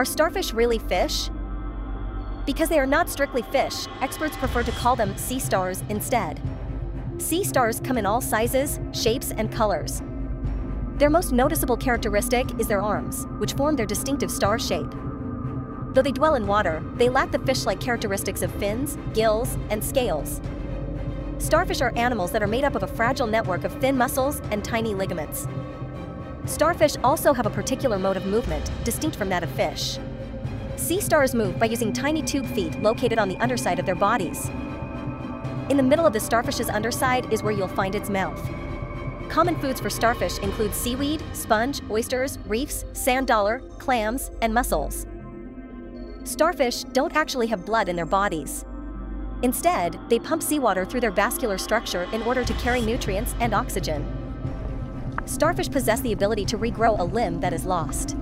Are starfish really fish? Because they are not strictly fish, experts prefer to call them sea stars instead. Sea stars come in all sizes, shapes, and colors. Their most noticeable characteristic is their arms, which form their distinctive star shape. Though they dwell in water, they lack the fish-like characteristics of fins, gills, and scales. Starfish are animals that are made up of a fragile network of thin muscles and tiny ligaments. Starfish also have a particular mode of movement, distinct from that of fish. Sea stars move by using tiny tube feet located on the underside of their bodies. In the middle of the starfish's underside is where you'll find its mouth. Common foods for starfish include seaweed, sponge, oysters, reefs, sand dollar, clams, and mussels. Starfish don't actually have blood in their bodies. Instead, they pump seawater through their vascular structure in order to carry nutrients and oxygen. Starfish possess the ability to regrow a limb that is lost.